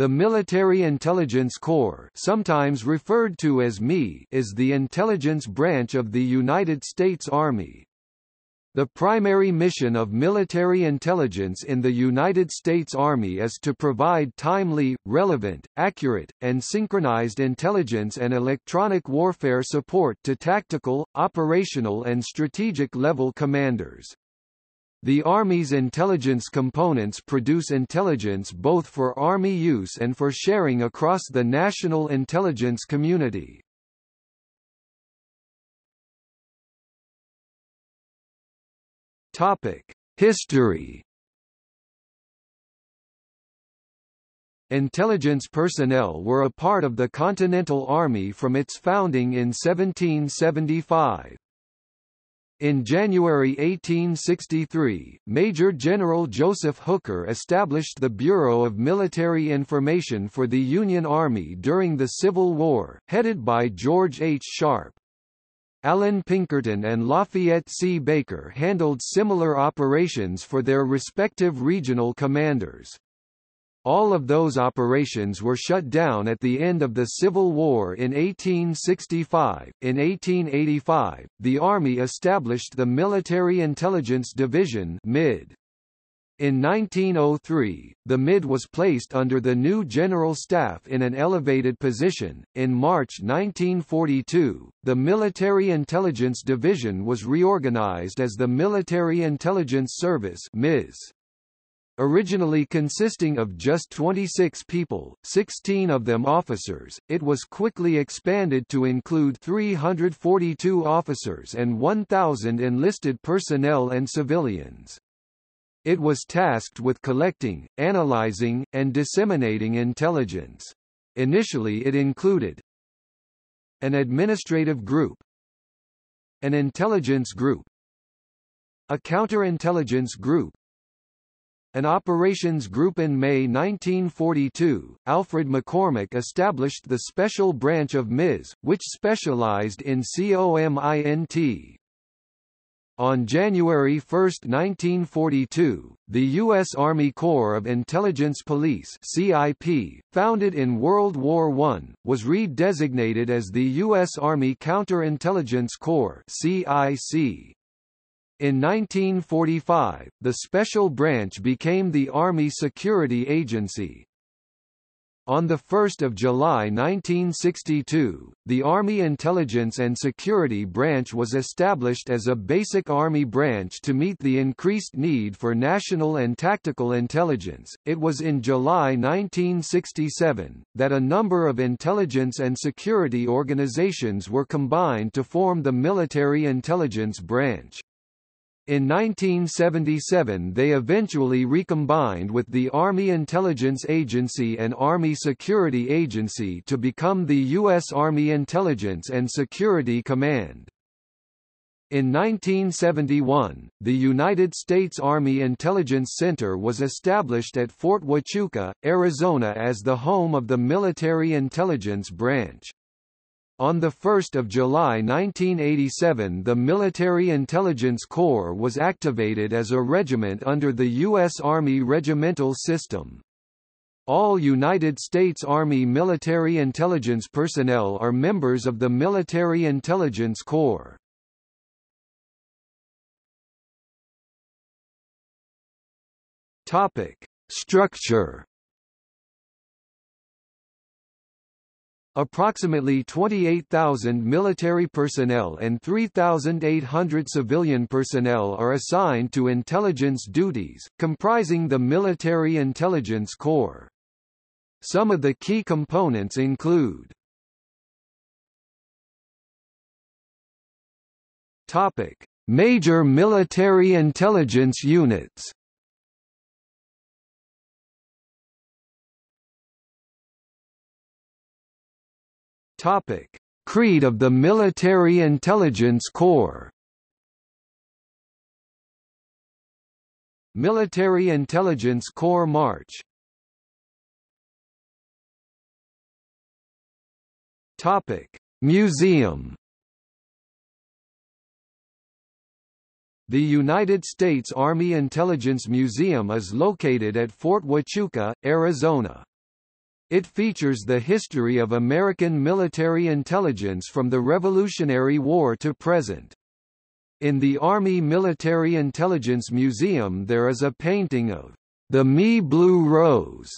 The Military Intelligence Corps sometimes referred to as MI is the intelligence branch of the United States Army. The primary mission of military intelligence in the United States Army is to provide timely, relevant, accurate, and synchronized intelligence and electronic warfare support to tactical, operational and strategic level commanders. The Army's intelligence components produce intelligence both for Army use and for sharing across the national intelligence community. History Intelligence personnel were a part of the Continental Army from its founding in 1775. In January 1863, Major General Joseph Hooker established the Bureau of Military Information for the Union Army during the Civil War, headed by George H. Sharpe. Allan Pinkerton and Lafayette C. Baker handled similar operations for their respective regional commanders. All of those operations were shut down at the end of the Civil War in 1865. In 1885, the Army established the Military Intelligence Division (MID). In 1903, the MID was placed under the new General Staff in an elevated position. In March 1942, the Military Intelligence Division was reorganized as the Military Intelligence Service (MIS). Originally consisting of just 26 people, 16 of them officers, it was quickly expanded to include 342 officers and 1,000 enlisted personnel and civilians. It was tasked with collecting, analyzing, and disseminating intelligence. Initially it included an administrative group, an intelligence group, a counterintelligence group, an operations group in May 1942, Alfred McCormick established the Special Branch of MIS, which specialized in COMINT. On January 1, 1942, the U.S. Army Corps of Intelligence Police CIP, founded in World War I, was redesignated as the U.S. Army Counterintelligence Corps CIC. In 1945, the special branch became the Army Security Agency. On 1 July 1962, the Army Intelligence and Security Branch was established as a basic Army branch to meet the increased need for national and tactical intelligence. It was in July 1967 that a number of intelligence and security organizations were combined to form the Military Intelligence Branch. In 1977 they eventually recombined with the Army Intelligence Agency and Army Security Agency to become the U.S. Army Intelligence and Security Command. In 1971, the United States Army Intelligence Center was established at Fort Huachuca, Arizona as the home of the Military Intelligence Branch. On 1 July 1987 the Military Intelligence Corps was activated as a regiment under the U.S. Army regimental system. All United States Army military intelligence personnel are members of the Military Intelligence Corps. Topic: Structure Approximately 28,000 military personnel and 3,800 civilian personnel are assigned to intelligence duties, comprising the Military Intelligence Corps. Some of the key components include Major military intelligence units Topic: Creed of the Military Intelligence Corps. Military Intelligence Corps March. Topic: Museum. The United States Army Intelligence Museum is located at Fort Huachuca, Arizona. It features the history of American military intelligence from the Revolutionary War to present. In the Army Military Intelligence Museum there is a painting of the Me Blue Rose.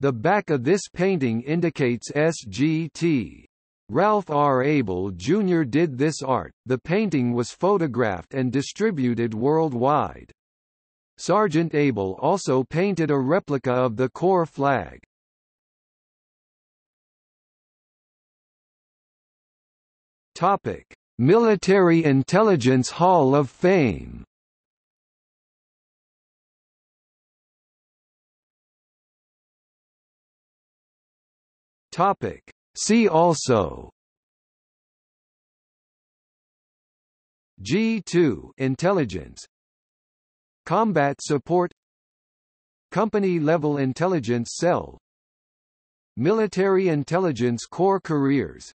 The back of this painting indicates SGT. Ralph R. Abel Jr. did this art. The painting was photographed and distributed worldwide. Sergeant Abel also painted a replica of the Corps flag. Topic: Military Intelligence Hall of Fame Topic. See also G2 Intelligence Combat Support Company Level Intelligence Cell Military Intelligence Corps Careers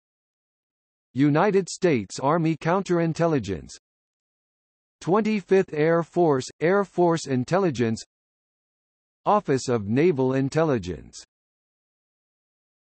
United States Army Counterintelligence. 25th Air Force – Air Force Intelligence. Office of Naval Intelligence